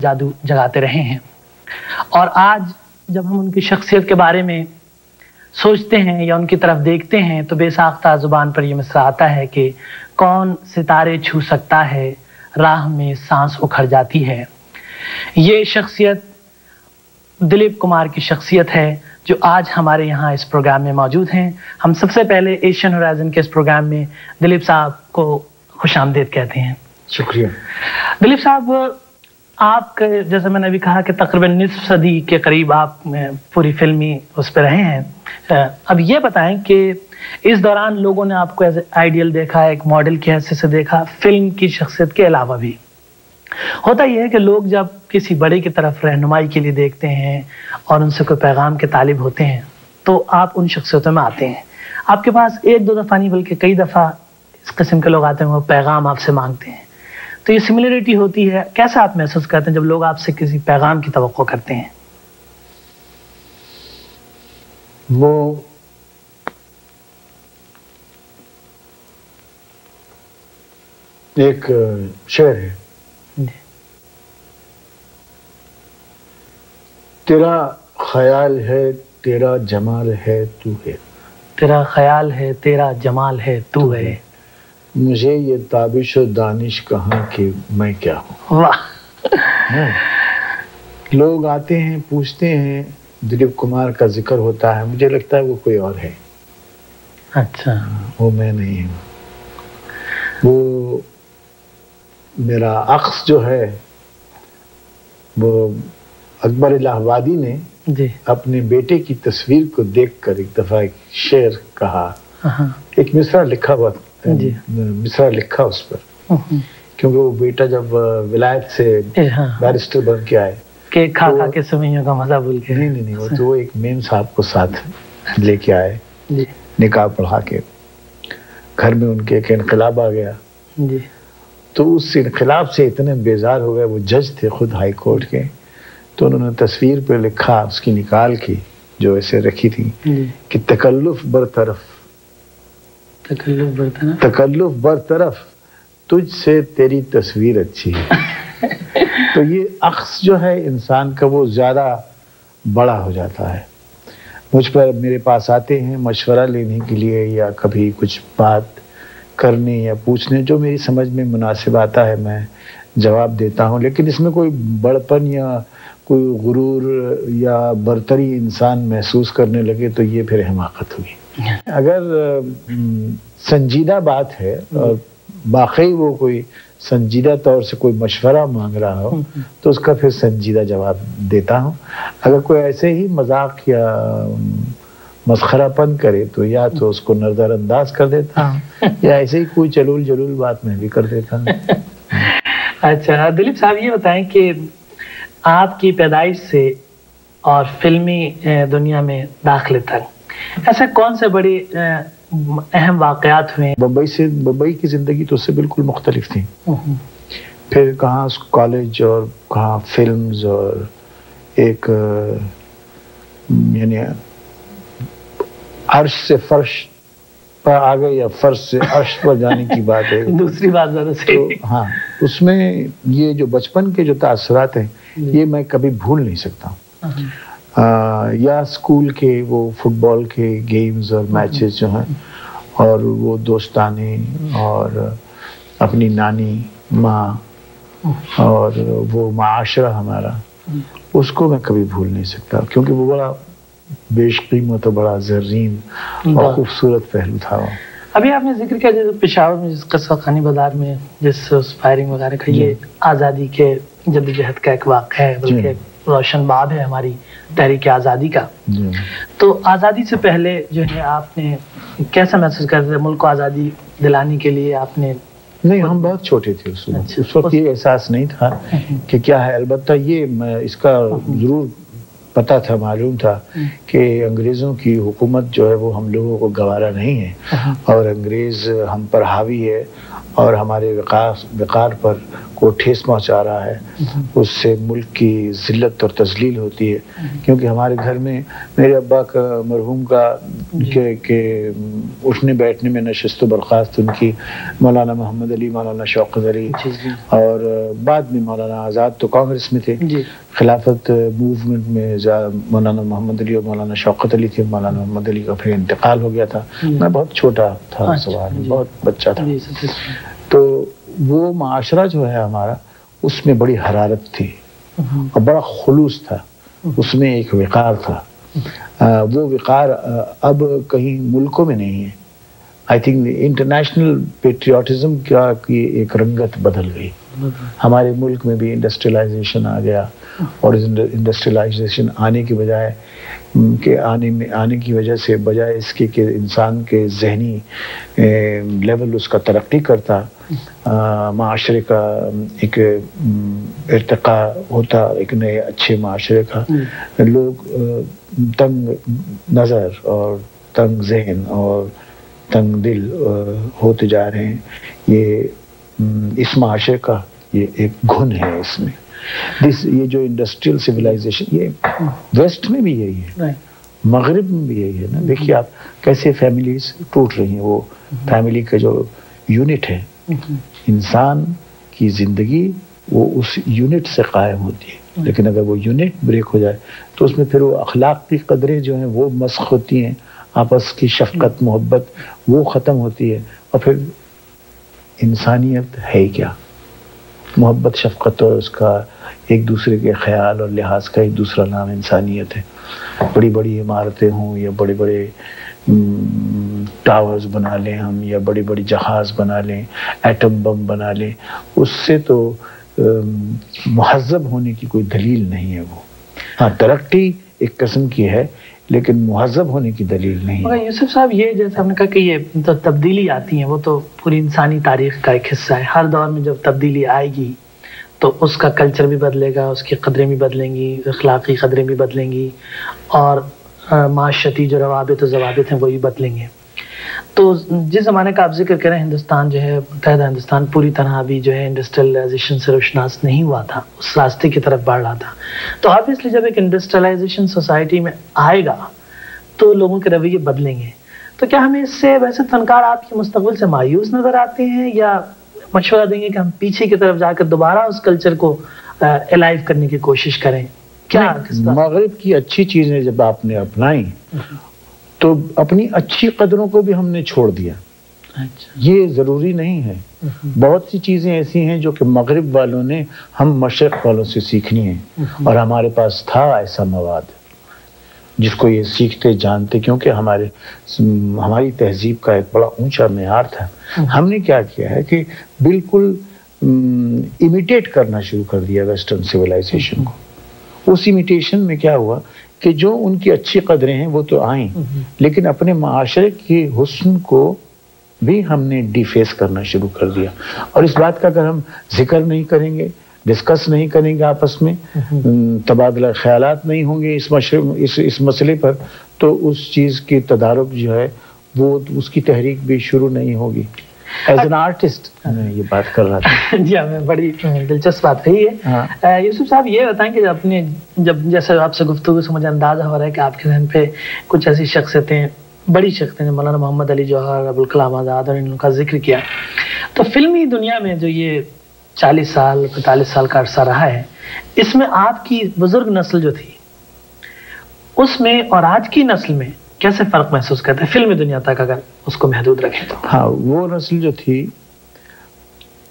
जादू जगाते रहे हैं। और आज जब हम उनकी शख्सियत के बारे में सोचते हैं या उनकी तरफ़ देखते हैं तो बेसाख्ता ज़ुबान पर यह मिसरा आता है कि कौन सितारे छू सकता है राह में सांस उखड़ जाती है। ये शख्सियत दिलीप कुमार की शख्सियत है जो आज हमारे यहाँ इस प्रोग्राम में मौजूद हैं। हम सबसे पहले एशियन होराइजन के इस प्रोग्राम में दिलीप साहब को खुश आमदेद कहते हैं। शुक्रिया। दिलीप साहब आप जैसे मैंने अभी कहा कि तकरीबन निसफ सदी के करीब आप पूरी फिल्मी उस पर रहे हैं। अब ये बताएँ कि इस दौरान लोगों ने आपको एज आइडियल देखा, एक मॉडल की हैसियत से देखा, फ़िल्म की शख्सियत के अलावा भी। होता यह है कि लोग जब किसी बड़े की तरफ़ रहनुमाई के लिए देखते हैं और उनसे कोई पैगाम के तालिब होते हैं तो आप उन शख्सियतों में आते हैं। आपके पास एक दो दफ़ा नहीं, बल्कि कई दफ़ा इस किस्म के लोग आते हैं, वो पैगाम आपसे मांगते हैं। तो ये सिमिलरिटी होती है। कैसा आप महसूस करते हैं जब लोग आपसे किसी पैगाम की तो करते हैं? वो एक शेर है। तेरा ख्याल है तेरा जमाल है तू है। तेरा ख्याल है तेरा जमाल है तू है। मुझे ये ताबिश और दानिश कहाँ कि? मैं क्या हूँ? वाह। लोग आते हैं पूछते हैं दिलीप कुमार का ज़िक्र होता है। मुझे लगता है वो कोई और है। अच्छा। वो मैं नहीं हूँ। वो मेरा अक्स जो है वो अकबर इलाहाबादी ने जी। अपने बेटे की तस्वीर को देखकर एक दफ़ा एक शेर कहा। हाँ। एक मिसरा लिखा हुआ जी। मिसरा लिखा उस पर। हम्म, क्योंकि वो बेटा जब विलायत से हाँ बैरिस्टर बन के आए के खा खा तो- के सुमैयों का मज़ा भूल के। नहीं नहीं नहीं वो तो वो एक मेम साहब को साथ लेके आए निकाह पढ़ा के। घर में उनके एक इनकलाब आ गया। जी। तो उस इनकलाब से इतने बेजार हो गए वो जज थे खुद हाई कोर्ट के। तो उन्होंने तस्वीर पे लिखा उसकी निकाल की जो ऐसे रखी थी कि तकल्लुफ बरतरफ। तकल्लुफ बरतरफ। तुझ से तेरी तस्वीर अच्छी है। तो ये अक्स जो है इंसान का वो ज़्यादा बड़ा हो जाता है। मुझ पर मेरे पास आते हैं मशवरा लेने के लिए या कभी कुछ बात करने या पूछने जो मेरी समझ में मुनासिब आता है मैं जवाब देता हूँ। लेकिन इसमें कोई बड़पन या कोई गुरूर या बरतरी इंसान महसूस करने लगे तो ये फिर हिमाकत हुई अगर संजीदा बात है और वाकई वो कोई संजीदा तौर से कोई मशवरा मांग रहा हो तो उसका फिर संजीदा जवाब देता हूँ। अगर कोई ऐसे ही मज़ाक या मस्खरापन करे तो या तो उसको नजरअंदाज कर देता हूँ। या ऐसे ही कोई चलूल जलूल बात मैं भी कर देता हूँ। अच्छा दिलीप साहब ये बताएँ कि आपकी पैदाइश से और फिल्मी दुनिया में दाखिले तक ऐसे कौन से बड़े अहम वाकयात हुए बम्बई से बम्बई की ज़िंदगी तो उससे बिल्कुल मुख्तलिफ़ थी। हम्म, फिर कहाँ कॉलेज और कहाँ फिल्म्स और एक यानी अर्श से फर्श पर आ गए या फर्श से अर्श पर जाने की बात है। दूसरी बात जरा से तो हाँ उसमें ये जो बचपन के जो तासरात हैं ये मैं कभी भूल नहीं सकता। आ, या स्कूल के वो फुटबॉल के गेम्स और मैचेस जो हैं और वो दोस्ताने और अपनी नानी माँ और वो माशरा हमारा उसको मैं कभी भूल नहीं सकता क्योंकि वो बड़ा बेशकीमत और बड़ा जर्रीन और खूबसूरत पहलू था वो। अभी आपने ज़िक्र किया जैसे पेशावर में जिस कस्बा खानी बाज़ार में जिस फायरिंग वगैरह का ये आज़ादी के जद्दोजहद का एक वाक़ है बल्कि रोशन बाब है हमारी तहरीक आज़ादी का। तो आज़ादी से पहले जो है आपने कैसा महसूस करते थे मुल्क को आज़ादी दिलाने के लिए आपने? नहीं हम बहुत छोटे थे उस वक्त। अच्छा, उस वक्त ये एहसास नहीं था कि क्या है। अलबत्ता ये इसका ज़रूर पता था मालूम था कि अंग्रेज़ों की हुकूमत जो है वो हम लोगों को गवारा नहीं है। और अंग्रेज़ हम पर हावी है। और हमारे विकास विकार पर को ठेस पहुँचा रहा है उससे मुल्क की जिल्लत और तजलील होती है। क्योंकि हमारे घर में मेरे अब्बा का मरहूम का के, के उठने बैठने में नशस्त बर्खास्त उनकी मौलाना मोहम्मद अली मौलाना शौकत अली और बाद में मौलाना आज़ाद तो कांग्रेस में थे। खिलाफत मूवमेंट में मौलाना मोहम्मद अली और मौलाना शौकत अली थे मौलाना मोहम्मद अली का फिर इंतकाल हो गया था। मैं बहुत छोटा था अच्छा, सवाल बहुत बच्चा था। तो वो माशरा जो है हमारा उसमें बड़ी हरारत थी हम्म। और बड़ा खलूस था। उसमें एक विकार था। आ, वो विकार अब कहीं मुल्कों में नहीं है। आई थिंक इंटरनेशनल पेट्रियाटिज्म का की एक रंगत बदल गई हमारे मुल्क में भी इंडस्ट्रियलाइजेशन आ गया और इंडस्ट्रियलाइजेशन आने की बजाय के आने में आने की वजह से बजाय इसके कि इंसान के जहनी लेवल उसका तरक्की करता माशरे का एक इरतका होता एक नए अच्छे माशरे का हम्म। लोग तंग नज़र और तंग जहन और तंग दिल होते जा रहे हैं। ये इस माशरे का ये एक घुन है इसमें। दिस ये जो इंडस्ट्रियल सिविलाइजेशन ये वेस्ट में भी यही है। मगरब में भी यही है ना। देखिए आप कैसे फैमिलीज़ टूट रही हैं। वो फैमिली का जो यूनिट है। इंसान की ज़िंदगी वो उस यूनिट से कायम होती है। लेकिन अगर वो यूनिट ब्रेक हो जाए तो उसमें फिर वो अखलाक की कदरें जो हैं वो मस्क होती हैं। आपस की शफकत, मोहब्बत, वो ख़त्म होती है और फिर इंसानियत है क्या? मोहब्बत, शफकत और उसका एक दूसरे के ख्याल और लिहाज का एक दूसरा नाम इंसानियत है। बड़ी बड़ी इमारतें हों या बड़े बड़े टावर्स बना लें हम या बड़ी बड़ी जहाज़ बना लें एटम बम बना लें, उससे तो महजब होने की कोई दलील नहीं है वो। हाँ तरक्की एक कस्म की है। लेकिन महजब होने की दलील नहीं मगर यूसुफ साहब ये जैसे हमने कहा कि ये तो तब्दीली आती है वो तो पूरी इंसानी तारीख का एक हिस्सा है। हर दौर में जब तब्दीली आएगी तो उसका कल्चर भी बदलेगा उसकी कदरें भी बदलेंगी अखलाक़ी कदरें भी बदलेंगी और माशती जो रवाबित जवाबित हैं वो भी बदलेंगे। तो जिस ज़माने का आप ज़िक्र करें हिंदुस्तान जो है मुतहदा हिंदुस्तान पूरी तरह अभी जो है इंडस्ट्रियलाइजेशन से रोशनास नहीं हुआ था उस रास्ते की तरफ़ बढ़ रहा था। तो इसलिए जब एक इंडस्ट्रियलाइजेशन सोसाइटी में आएगा तो लोगों के रवैये बदलेंगे। तो क्या हमें इससे वैसे फनकार आपके मुस्तबिल से मायूस नज़र आते हैं या मशवरा देंगे कि हम पीछे की तरफ़ जाकर दोबारा उस कल्चर को अलाइव करने की कोशिश करें? क्या मगरब की अच्छी चीज़ें जब आपने अपनाई तो अपनी अच्छी कदरों को भी हमने छोड़ दिया। अच्छा। ये ज़रूरी नहीं है। बहुत सी चीज़ें ऐसी हैं जो कि मगरब वालों ने हम मशरक वालों से सीखनी है। और हमारे पास था ऐसा मवाद जिसको ये सीखते जानते क्योंकि हमारे हमारी तहजीब का एक बड़ा ऊँचा मैार था। हमने क्या किया है कि बिल्कुल इमिटेट करना शुरू कर दिया वेस्टर्न सिविलाइजेशन को। उस इमिटेशन में क्या हुआ कि जो उनकी अच्छी कदरें हैं वो तो आए। लेकिन अपने माशरे के हुस्न को भी हमने डिफेस करना शुरू कर दिया। और इस बात का अगर हम ज़िक्र नहीं करेंगे डिस्कस नहीं करेंगे आपस में तबादला ख्याल नहीं होंगे इस इस इस मसले पर तो उस चीज़ की तदारक जो है वो उसकी तहरीक भी शुरू नहीं होगी। एज एन आर्टिस्ट मैं ये बात कर रहा था। जी हमें बड़ी दिलचस्प बात कही है। हाँ। यूसुफ साहब ये बताएँ कि अपने जब जैसे आपसे गुफ्तु से मुझे अंदाज़ा हो रहा है कि आपके जहन पे कुछ ऐसी शख्सियतें बड़ी शख्सियतें मौलाना मोहम्मद अली जौहर अबुल कलाम आज़ाद और इनका ज़िक्र किया। तो फिल्मी दुनिया में जो ये चालीस साल पैतालीस साल का अरसा रहा है इसमें आपकी बुज़ुर्ग नस्ल जो थी उसमें और आज की नस्ल में कैसे फ़र्क महसूस करते हैं? फिल्मी दुनिया तक अगर उसको महदूद रखें तो। हाँ वो नस्ल जो थी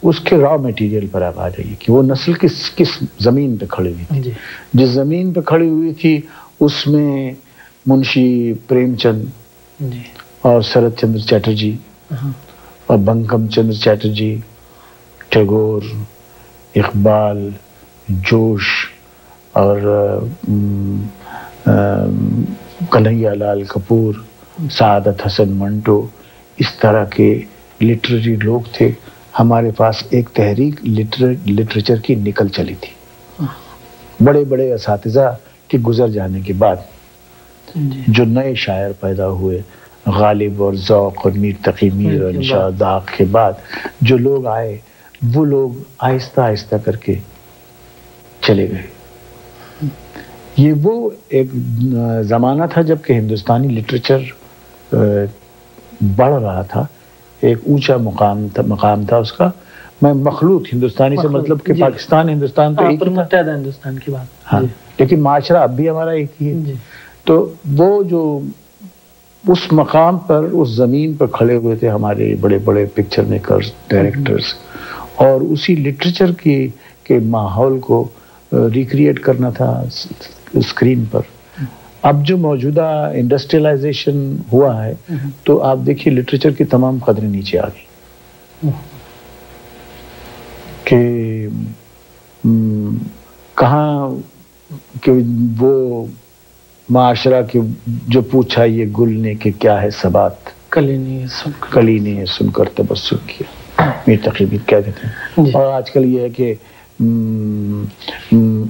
उसके रॉ मटेरियल पर आप आ जाइए कि वो नस्ल किस किस ज़मीन पे खड़ी हुई थी। जिस ज़मीन पे खड़ी हुई थी उसमें मुंशी प्रेमचंद और शरद चंद्र चैटर्जी हाँ। और बंकम चंद्र चैटर्जी टैगोर इकबाल जोश और कन्हैया लाल कपूर सादत हसन मंटो इस तरह के लिटरेरी लोग थे। हमारे पास एक तहरीक लिटर लिटरेचर की निकल चली थी। बड़े बड़े इस के गुजर जाने के बाद जो। नए शायर पैदा हुए गालिब और जौक और मीर तकी मीर और दाग के बाद जो लोग आए वो लोग आहिस्ता आहिस्ता करके चले गए। ये वो एक ज़माना था जबकि हिंदुस्तानी लिटरेचर बढ़ रहा था। एक ऊँचा मुकाम था मकाम था उसका। मैं मखलूत हिंदुस्तानी मखलूत, से मतलब कि पाकिस्तान हिंदुस्तान तो हाँ, एक ही था। हिंदुस्तान की बात। हाँ लेकिन माशरा अब भी हमारा एक ही है। तो वो जो उस मकाम पर उस ज़मीन पर खड़े हुए थे हमारे बड़े बड़े पिक्चर मेकर्स डायरेक्टर्स और उसी लिटरेचर की के माहौल को रिक्रिएट करना था। स्क्रीन पर। अब जो मौजूदा इंडस्ट्रियलाइजेशन हुआ है तो आप देखिए लिटरेचर की तमाम कदरें नीचे आ गई। कि हम्म, कहाँ कि वो माशरा के जो पूछा ये गुल ने कि क्या है सबात? कली नहीं सुन कली ने सुनकर तबस्सुम किया। मीर तकरीबी कह देते हैं। और आजकल ये है कि हम्म, हम्म,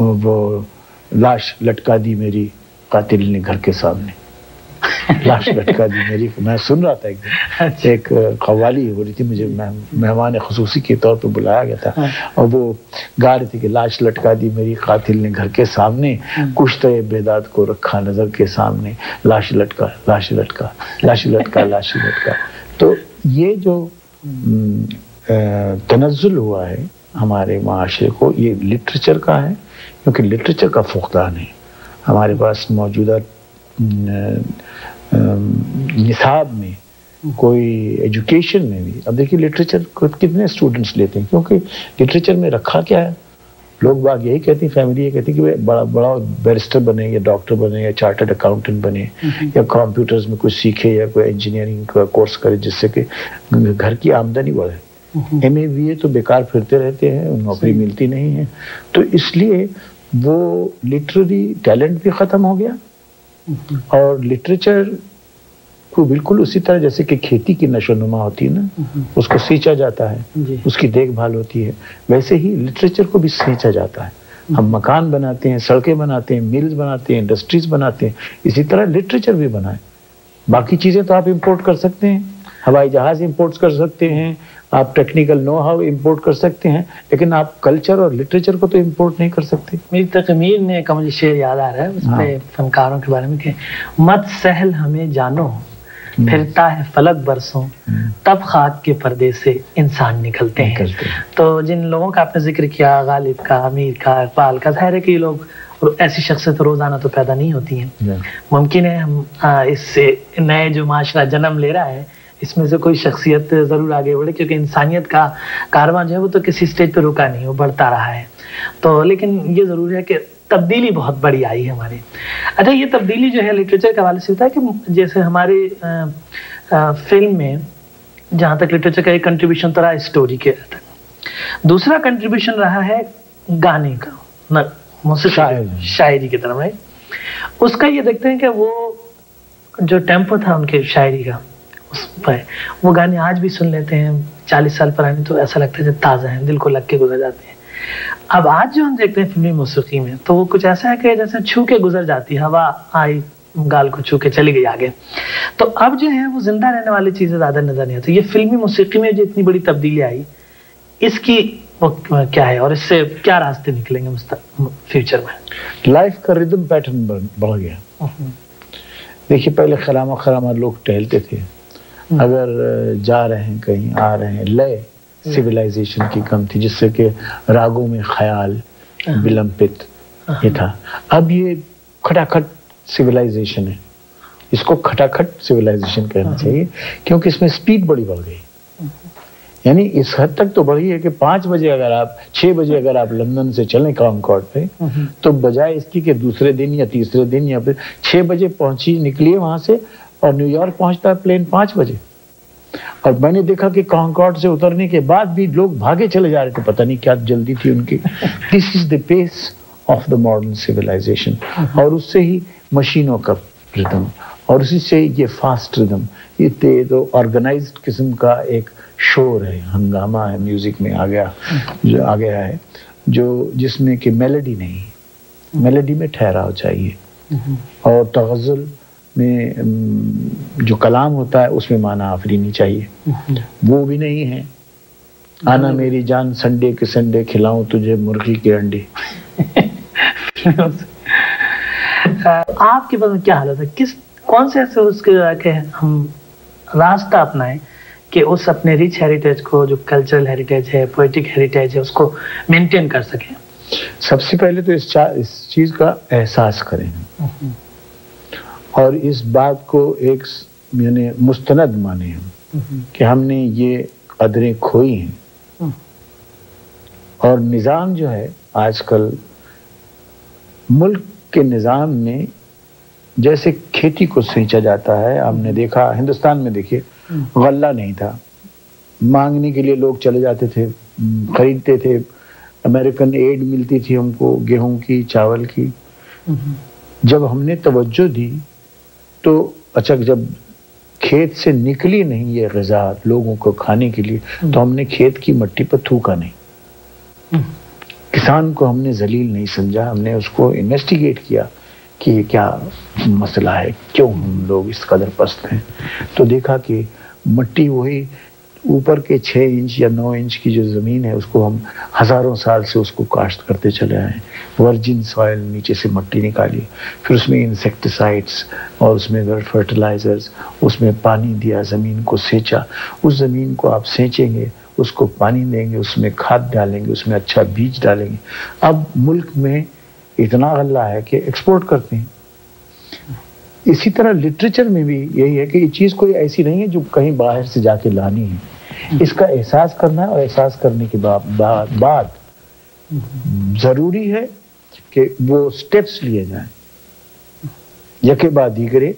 वो लाश लटका दी मेरी कातिल ने घर के सामने। लाश लटका दी मेरी। मैं सुन रहा था एक दिन। अच्छा। एक कवाली हो रही थी मुझे मेहमान खसूसी के तौर पर बुलाया गया था। हाँ। और वो गा रही थी कि लाश लटका दी मेरी कातिल ने घर के सामने। कुछ तो बेदात को रखा नज़र के सामने। लाश लटका लाश लटका लाश लटका लाश लटका। तो ये जो हम्म, तनजुल हुआ है हमारे माशरे को ये लिटरेचर का है क्योंकि लिटरेचर का फुकदान है हमारे पास मौजूदा निसाब में कोई एजुकेशन में भी। अब देखिए लिटरेचर को कितने स्टूडेंट्स लेते हैं क्योंकि लिटरेचर में रखा क्या है? लोग बाग यही कहते हैं फैमिली ये कहती है कि वे बड़ा बड़ा बैरिस्टर बने या डॉक्टर बने या चार्टर्ड अकाउंटेंट बने या कंप्यूटर्स में कुछ सीखे या कोई इंजीनियरिंग का कोर्स करे जिससे कि घर की आमदनी बढ़े। एम ए तो बेकार फिरते रहते हैं नौकरी मिलती नहीं है। तो इसलिए वो लिटरेरी टैलेंट भी खत्म हो गया। और लिटरेचर को बिल्कुल उसी तरह जैसे कि खेती की नशो नुमा होती है ना उसको सींचा जाता है उसकी देखभाल होती है। वैसे ही लिटरेचर को भी सींचा जाता है। हम मकान बनाते हैं सड़कें बनाते हैं मिल्स बनाते हैं इंडस्ट्रीज़ बनाते हैं इसी तरह लिटरेचर भी बनाए। बाकी चीज़ें तो आप इम्पोर्ट कर सकते हैं। हवाई जहाज़ इंपोर्ट कर सकते हैं आप टेक्निकल नो हाउ इंपोर्ट कर सकते हैं लेकिन आप कल्चर और लिटरेचर को तो इंपोर्ट नहीं कर सकते। मेरी तकमीर ने का मुझे शेर याद आ रहा है उसमें हाँ। फनकारों के बारे में कि मत सहल हमें जानो फिरता है फलक बरसों तब खाक के पर्दे से इंसान निकलते हैं। तो जिन लोगों का आपने ज़िक्र किया गालिब का अमीर का इकबाल का ज़ाहिर है कि ये लोग ऐसी शख्सियत रोज़ाना तो पैदा नहीं होती हैं। मुमकिन है हम इससे नए जो माशरा जन्म ले रहा है इसमें से कोई शख्सियत ज़रूर आगे बढ़े क्योंकि इंसानियत का कारवां जो है वो तो किसी स्टेज पर रुका नहीं वो बढ़ता रहा है। तो लेकिन ये ज़रूर है कि तब्दीली बहुत बड़ी आई है हमारी। अच्छा ये तब्दीली जो है लिटरेचर के हवाले से होता है कि जैसे हमारे फ़िल्म में जहाँ तक लिटरेचर का एक कंट्रीब्यूशन तो रहा है स्टोरी के तक दूसरा कंट्रीब्यूशन रहा है गाने का न शायरी। शायरी की तरफ़ राइट उसका ये देखते हैं कि वो जो टेंपो था उनके शायरी का उस पर वो गाने आज भी सुन लेते हैं चालीस साल पुराने तो ऐसा लगता है जब ताज़ा है दिल को लग के गुजर जाते हैं। अब आज जो हम देखते हैं फिल्मी मौसीकी में तो वो कुछ ऐसा है कि जैसे छू के गुजर जाती हवा आई गाल को छू के चली गई आगे। तो अब जो है वो ज़िंदा रहने वाली चीज़ें ज़्यादा नज़र नहीं आती। ये फिल्मी मौसीकी में जो इतनी बड़ी तब्दीली आई इसकी वो क्या है और इससे क्या रास्ते निकलेंगे फ्यूचर में? लाइफ का रिदम पैटर्न बढ़ गया। देखिए पहले खरामा खरामा लोग टहलते थे। अगर जा रहे हैं कहीं आ रहे हैं लय सिविलाइजेशन की कम थी जिससे कि रागों में ख्याल विलंबित ये था। अब ये खटाखट सिविलाइजेशन है। इसको खटाखट सिविलाइजेशन कहना चाहिए क्योंकि इसमें स्पीड बड़ी बढ़ गई। यानी इस हद तक तो बढ़ी है कि पाँच बजे अगर आप छह बजे अगर आप लंदन से चलें कॉन्कॉर्ड पे तो बजाय इसकी कि दूसरे दिन या तीसरे दिन या फिर छह बजे पहुँची निकलिए वहाँ से और न्यूयॉर्क पहुँचता है प्लेन पाँच बजे। और मैंने देखा कि कॉन्कॉर्ड से उतरने के बाद भी लोग भागे चले जा रहे थे पता नहीं क्या जल्दी थी उनकी। This is the pace of the modern civilisation और उससे ही मशीनों का रिदम और उसी से ये फास्ट रिदम ये तेज ऑर्गेनाइज किस्म का एक शोर है हंगामा है म्यूज़िक में आ गया जो आ गया है जो जिसमें कि मेलोडी नहीं मेलोडी में ठहराव चाहिए। और तगजुल में जो कलाम होता है उसमें माना आफरीनी चाहिए। वो भी नहीं है। आना मेरी जान संडे के संडे खिलाऊं तुझे मुर्गी के अंडे। आपके पास क्या हालत है? किस कौन से ऐसे उसके हम रास्ता अपनाएँ कि उस अपने रिच हेरिटेज को जो कल्चरल हेरिटेज है पोइटिक हेरिटेज है उसको मेंटेन कर सकें। सबसे पहले तो इस, इस चीज़ का एहसास करें। और इस बात को एक यानी मुस्तनद माने हम कि हमने ये कदरें खोई हैं। और निज़ाम जो है आजकल मुल्क के निज़ाम में जैसे खेती को सींचा जाता है हमने देखा हिंदुस्तान में देखिए गल्ला नहीं था। मांगने के लिए लोग चले जाते थे खरीदते थे। अमेरिकन एड मिलती थी हमको गेहूँ की चावल की। जब हमने तवज्जो दी तो अचक जब खेत से निकली नहीं ये गजा लोगों को खाने के लिए तो हमने खेत की मट्टी पर थूका नहीं। किसान को हमने जलील नहीं समझा हमने उसको इन्वेस्टिगेट किया कि ये क्या मसला है क्यों हम लोग इस कदर पस्त हैं। तो देखा कि मट्टी वही ऊपर के छः इंच या नौ इंच की जो ज़मीन है, उसको हम हज़ारों साल से उसको काश्त करते चले आए वर्जिन सॉयल नीचे से मट्टी निकाली। फिर उसमें इंसेक्टिसाइड्स और उसमें फर्टिलाइज़र्स उसमें पानी दिया, ज़मीन को सेंचा। उस ज़मीन को आप सेंचेंगे, उसको पानी देंगे, उसमें खाद डालेंगे, उसमें अच्छा बीज डालेंगे। अब मुल्क में इतना गल्ला है कि एक्सपोर्ट करते हैं। इसी तरह लिटरेचर में भी यही है कि ये चीज़ कोई ऐसी नहीं है जो कहीं बाहर से जाके लानी है। इसका एहसास करना है और एहसास करने के बाद बाद, बाद ज़रूरी है कि वो स्टेप्स लिए जाएँ। यके बाद दीगरे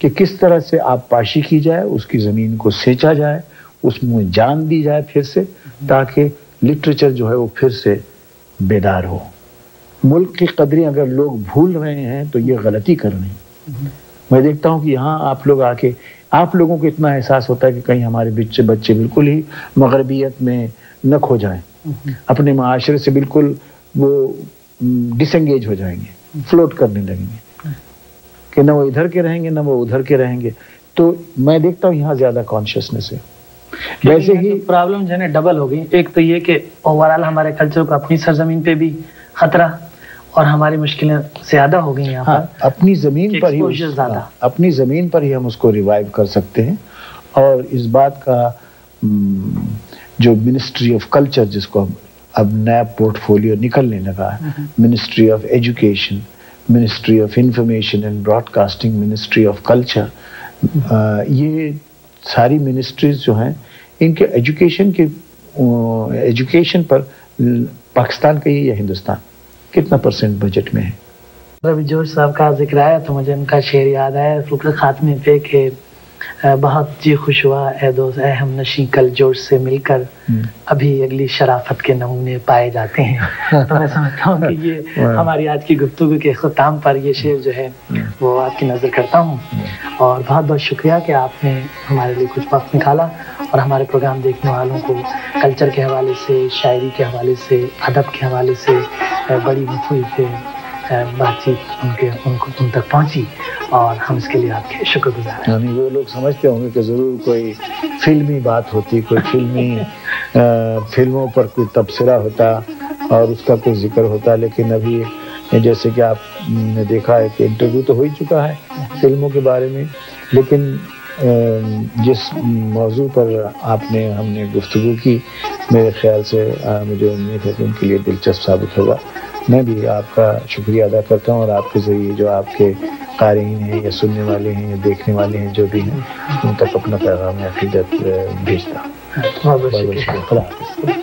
कि किस तरह से आप पाशी की जाए उसकी ज़मीन को सेंचा जाए उसमें जान दी जाए फिर से ताकि लिटरेचर जो है वो फिर से बेदार हो। मुल्क की कदरें अगर लोग भूल रहे हैं तो ये गलती कर रहे हैं मैं देखता हूँ कि यहाँ आप लोग आके आप लोगों को इतना एहसास होता है कि कहीं हमारे बच्चे बच्चे बिल्कुल ही मगरबियत में न खो जाएँ। अपने माशरे से बिल्कुल वो डिसंगेज हो जाएँगे फ्लोट करने लगेंगे। कि न वो इधर के रहेंगे न वो उधर के रहेंगे। तो मैं देखता हूँ यहाँ ज़्यादा कॉन्शियसनेस है। वैसे ही प्रॉब्लम जो है डबल हो गई। एक तो ये कि ओवरऑल हमारे कल्चर को अपनी सरजमीन पे भी खतरा और हमारी मुश्किलें ज़्यादा हो गई यहाँ हाँ, पर अपनी ज़मीन पर ही ज़्यादा। हाँ, अपनी ज़मीन पर ही हम उसको रिवाइव कर सकते हैं। और इस बात का जो मिनिस्ट्री ऑफ़ कल्चर जिसको हम अब नया पोर्टफोलियो निकलने लगा है ministry of education ministry of information and broadcasting ministry of culture ये सारी मिनिस्ट्रीज जो हैं इनके एजुकेशन के एजुकेशन पर पाकिस्तान का ही या हिंदुस्तान? कितना परसेंट बजट में है? रवि जोश साहब का ज़िक्र आया तो मुझे उनका शेर याद आया फुकर खात्मे पे के बहुत जी खुश हुआ ए दोस्त ए हम नशी कल जोश से मिलकर हम्म। अभी अगली शराफत के नमूने पाए जाते हैं तो मैं समझता हूँ कि ये हमारी आज की गुफ्तु के ख़त्म पर ये शेर जो है हम्म। वो आपकी नज़र करता हूँ हम्म। और बहुत बहुत शुक्रिया कि आपने हमारे लिए कुछ वक्त निकाला और हमारे प्रोग्राम देखने वालों को कल्चर के हवाले से शायरी के हवाले से अदब के हवाले से बड़ी मफूल से बातचीत उनके, उनको, उन तक पहुँची, और हम इसके लिए आपके शुक्रगुजार हैं। यानी वो लोग समझते होंगे कि ज़रूर कोई फिल्मी बात होती, कोई फिल्मी फ़िल्मों पर कोई तबसरा होता, और उसका कोई ज़िक्र होता, लेकिन अभी जैसे कि आपने देखा है कि इंटरव्यू तो हो ही चुका है फ़िल्मों के बारे में, लेकिन जिस मौजू पर आपने, हमने गुफ्तु की, मेरे ख्याल से मुझे उम्मीद है कि उनके लिए दिलचस्प साबित होगा। मैं भी आपका शुक्रिया अदा करता हूँ और आपके ज़रिए जो आपके कारीन हैं या सुनने वाले हैं या देखने वाले हैं जो भी हैं उन तक अपना पैगाम अकीदत भेजता हूँ। बहुत शुक्रिया।